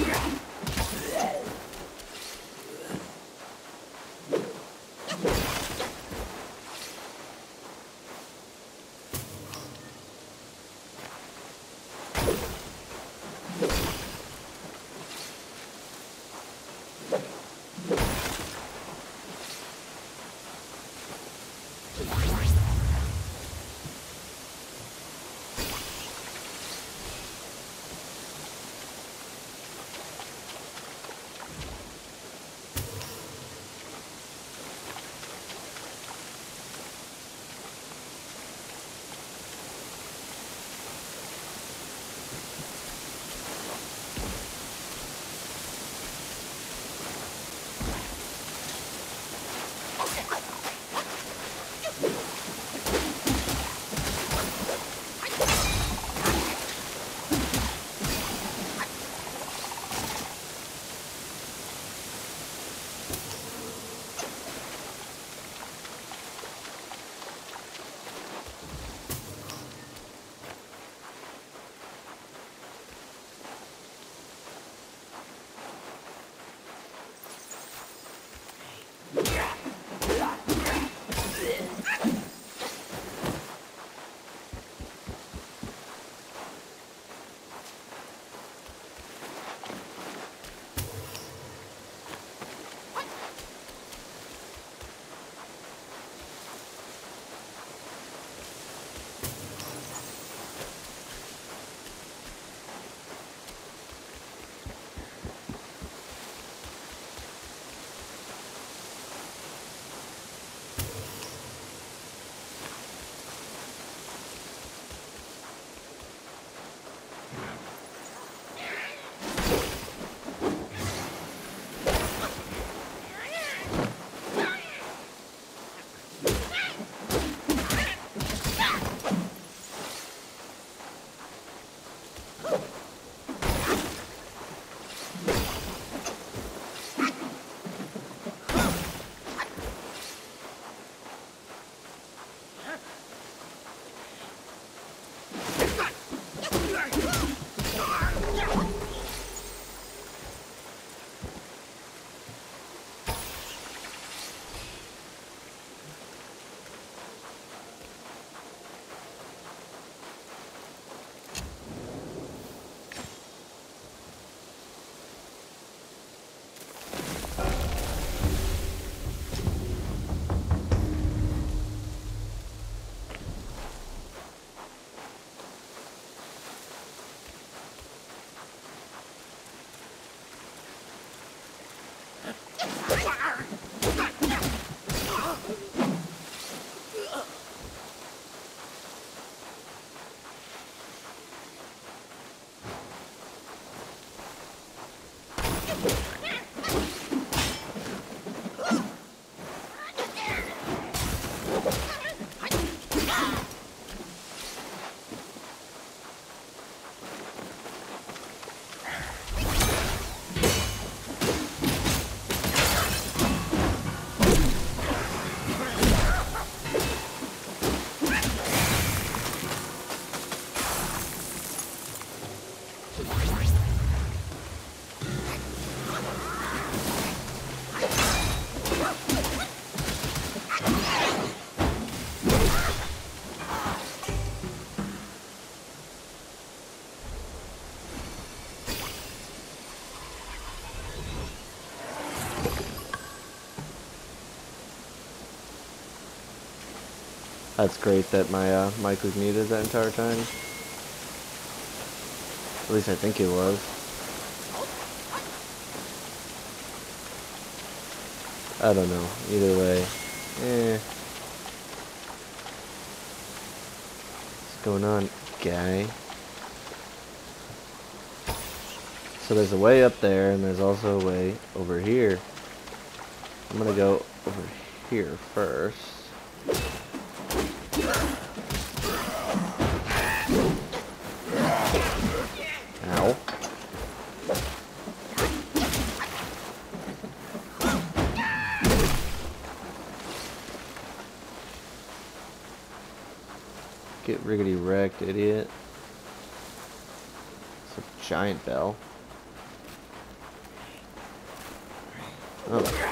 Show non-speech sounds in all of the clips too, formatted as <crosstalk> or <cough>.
Yeah. That's great that my uh, mic was muted that entire time. At least I think it was. I don't know. Either way. Eh. What's going on, guy? So there's a way up there, and there's also a way over here. I'm gonna go over here first. Ow. Get riggedy wrecked, idiot. It's a giant bell. Oh.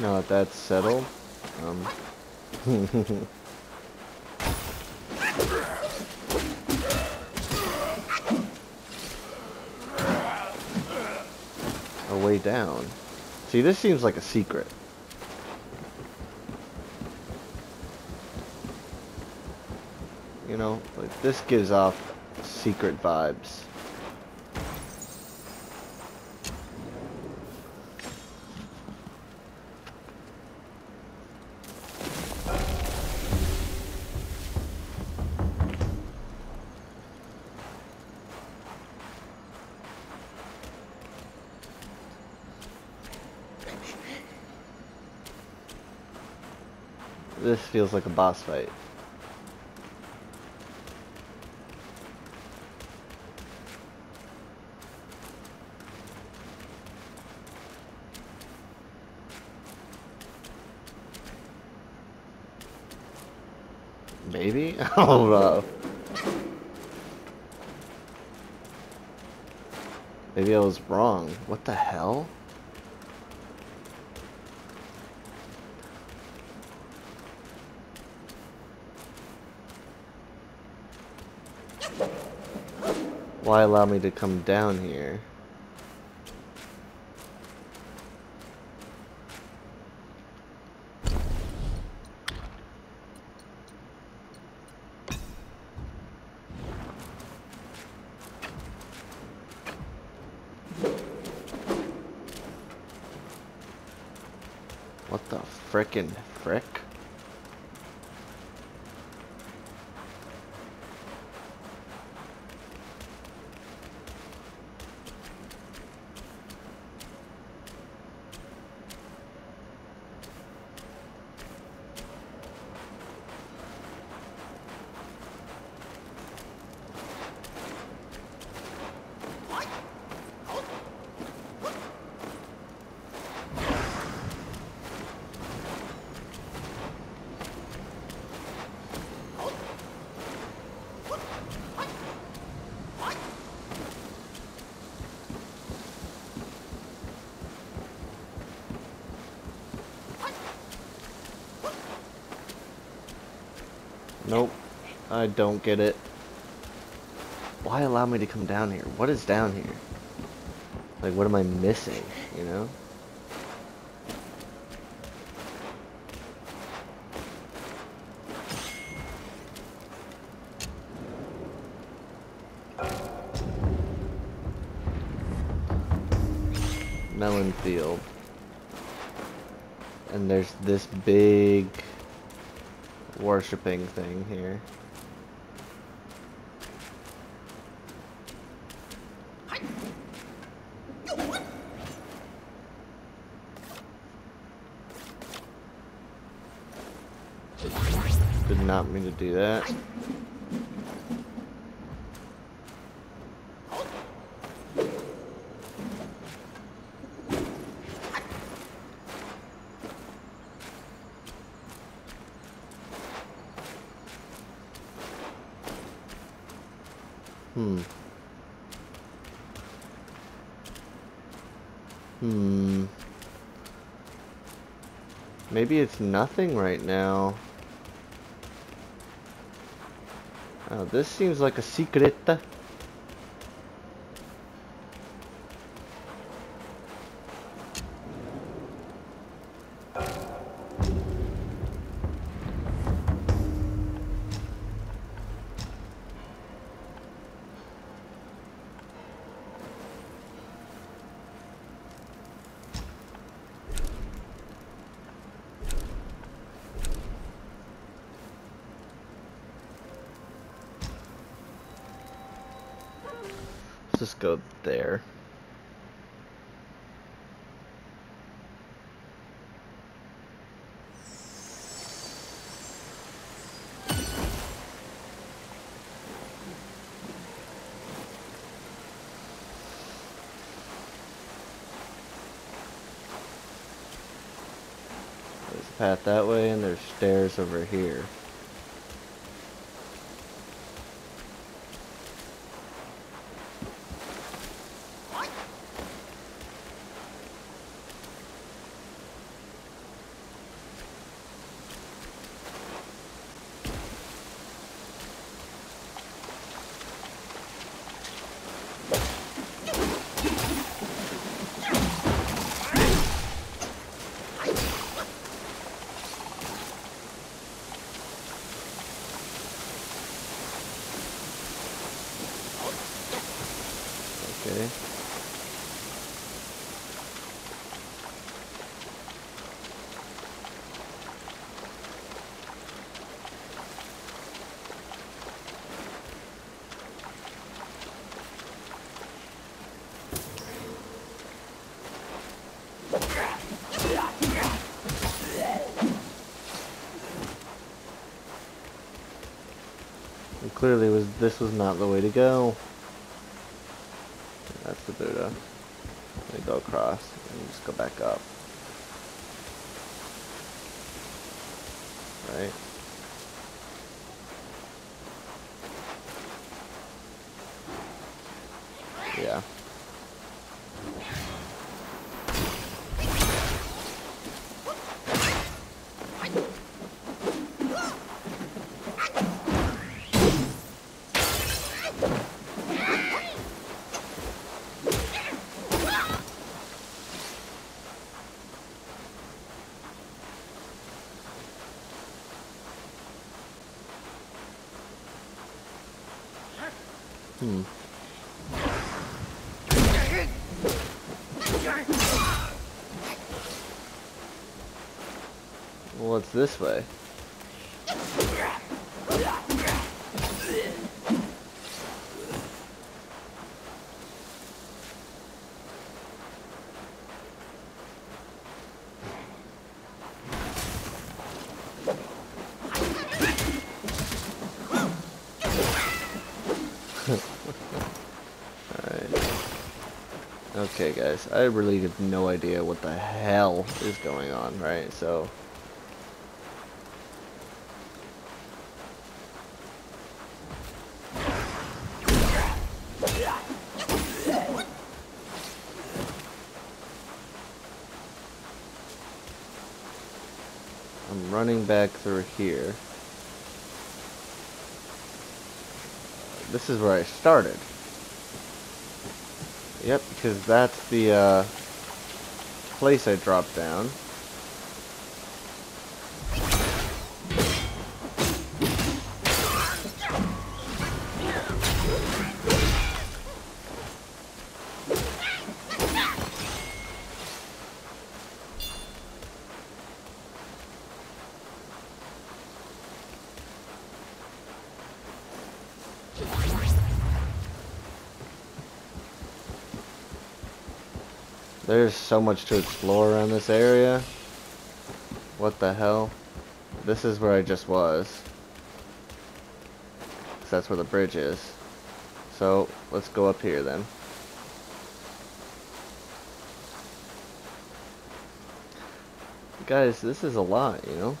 Now that that's settled, um, <laughs> a way down. See, this seems like a secret. You know, like this gives off secret vibes. This feels like a boss fight. Maybe? <laughs> I don't. Maybe I was wrong. What the hell? Why allow me to come down here? What the frickin' frick? I don't get it. Why allow me to come down here? What is down here? Like, what am I missing, you know? Melon field. And there's this big worshipping thing here. not mean to do that. Hmm. Hmm. Maybe it's nothing right now. This seems like a secret. There. There's a path that way and there's stairs over here. Okay. Clearly was this was not the way to go. That's the Buddha. Let me go across and just go back up. Right? Yeah. Hmm. What's this way? <laughs> Okay, guys, I really have no idea what the hell is going on, right? So. I'm running back through here. This is where I started. Yep, because that's the uh, place I dropped down. There's so much to explore around this area. What the hell? This is where I just was. 'Cause that's where the bridge is. So, let's go up here then. Guys, this is a lot, you know?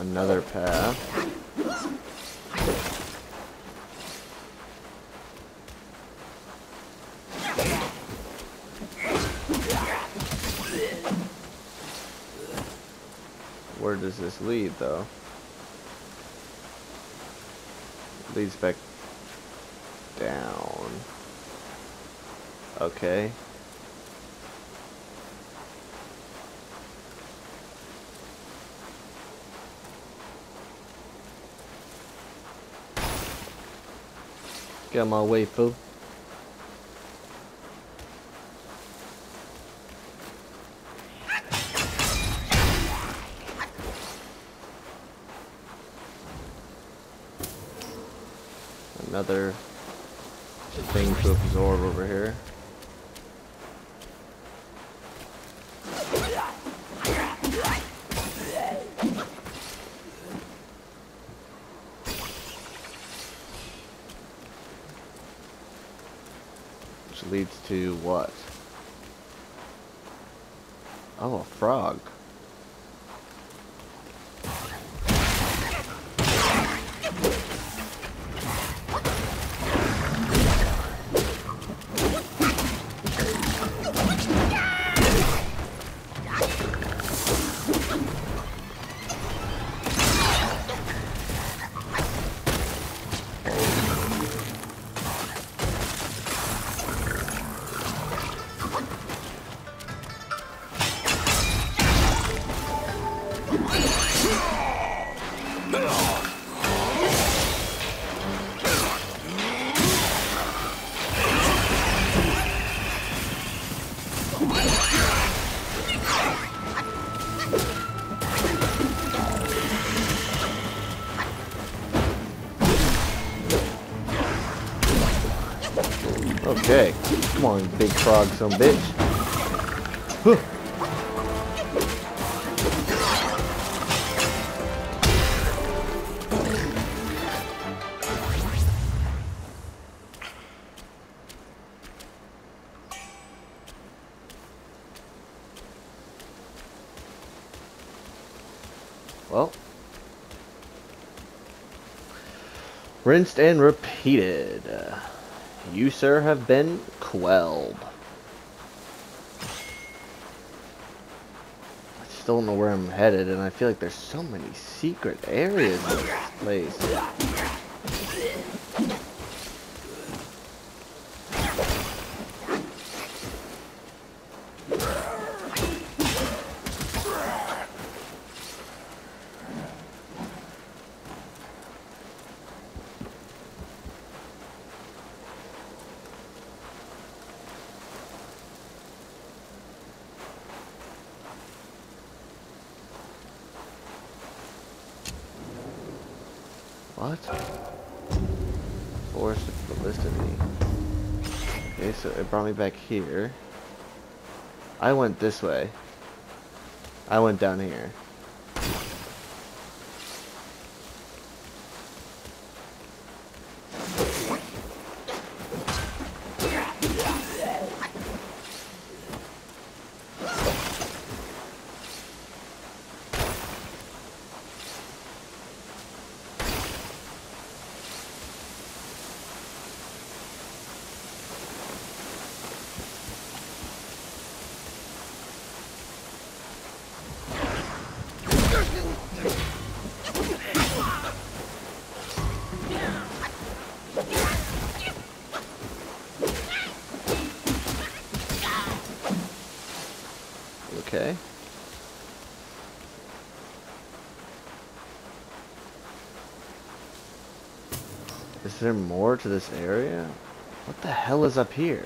Another path. Where does this lead, though? It Leads back down. Okay. Get my way, fool. Another thing to absorb over here. Which leads to what? Oh, a frog. Okay. Come on, big frog, some bitch. Well. Rinsed and repeated. You, sir, have been quelled. I still don't know where I'm headed, and I feel like there's so many secret areas in this place. What? Forest of Felicity. Okay, so it brought me back here. I went this way. I went down here. Okay. Is there more to this area? What the hell is up here?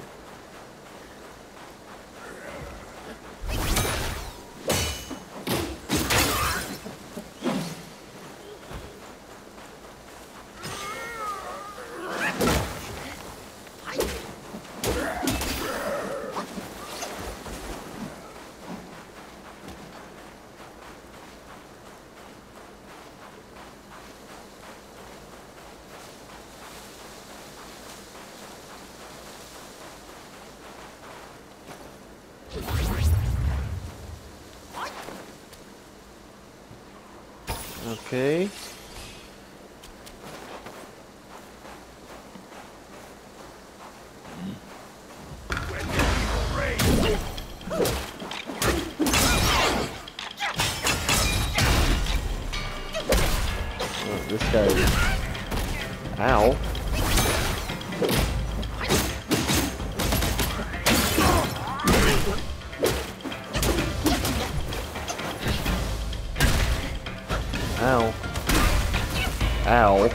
Ow.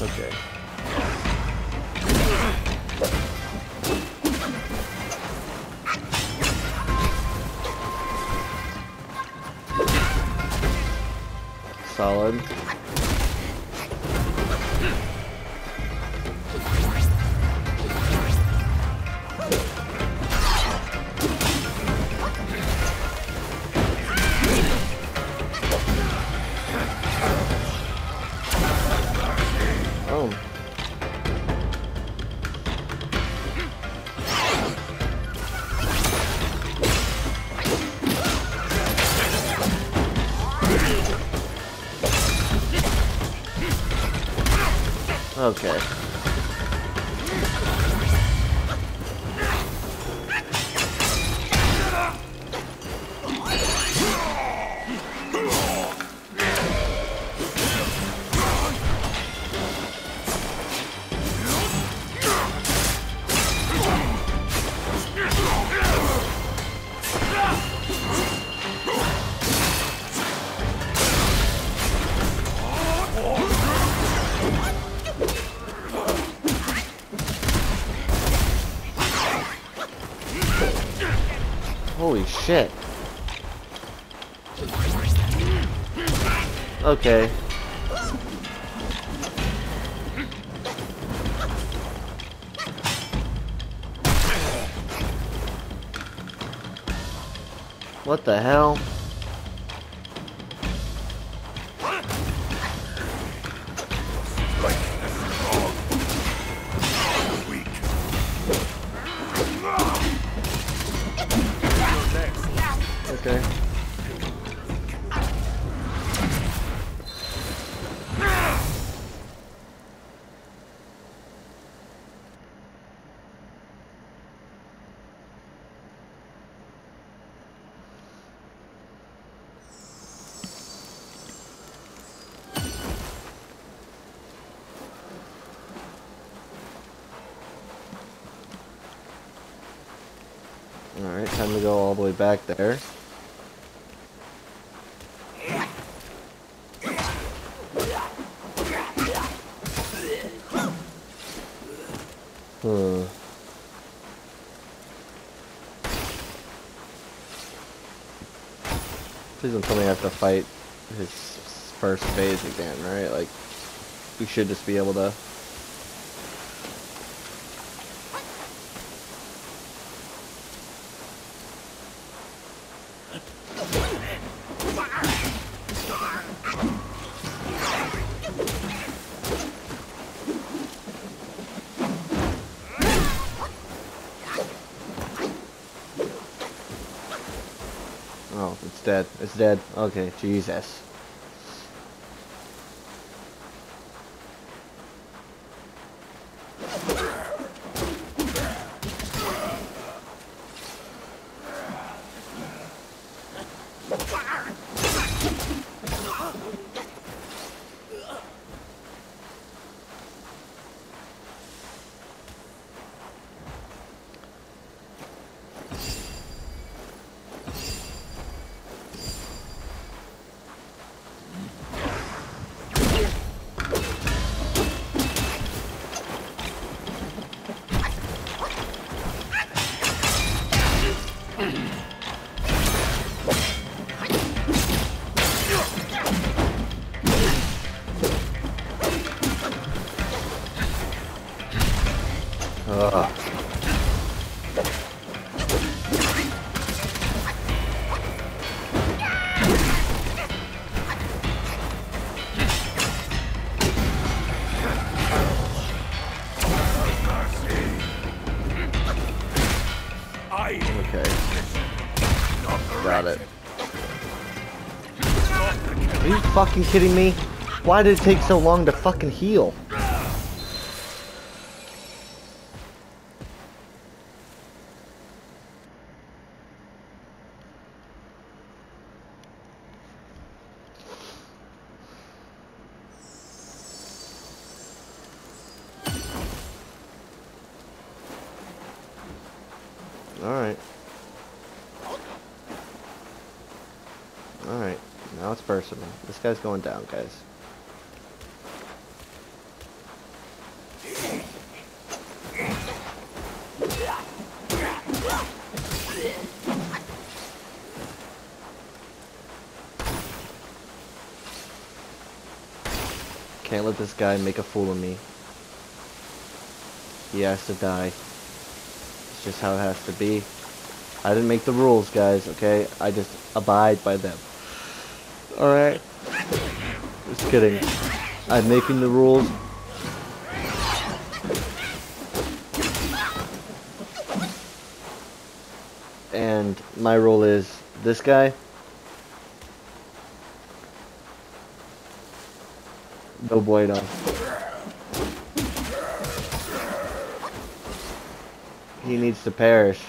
Okay. Solid. Okay. Okay. What the hell? Way back there. Hmm. Please don't tell me I have to fight his first phase again, right? Like, we should just be able to... dead. It's dead. Okay, Got it. Are you fucking kidding me? Why did it take so long to fucking heal? Alright. Alright. Now it's personal. This guy's going down, guys. Can't let this guy make a fool of me. He has to die. It's just how it has to be. I didn't make the rules, guys, okay? I just abide by them. Alright? Just kidding. I'm making the rules. And my rule is this guy. No bueno. He needs to perish.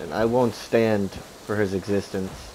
And I won't stand for his existence.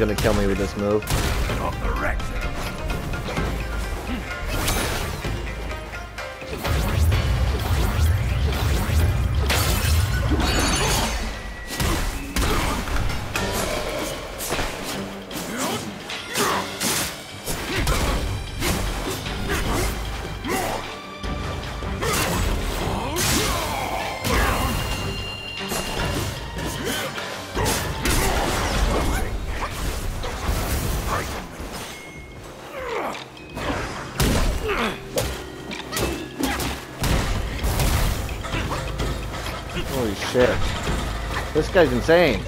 He's gonna kill me with this move. This guy's insane.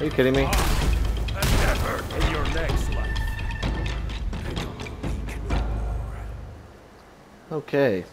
Are you kidding me? Okay.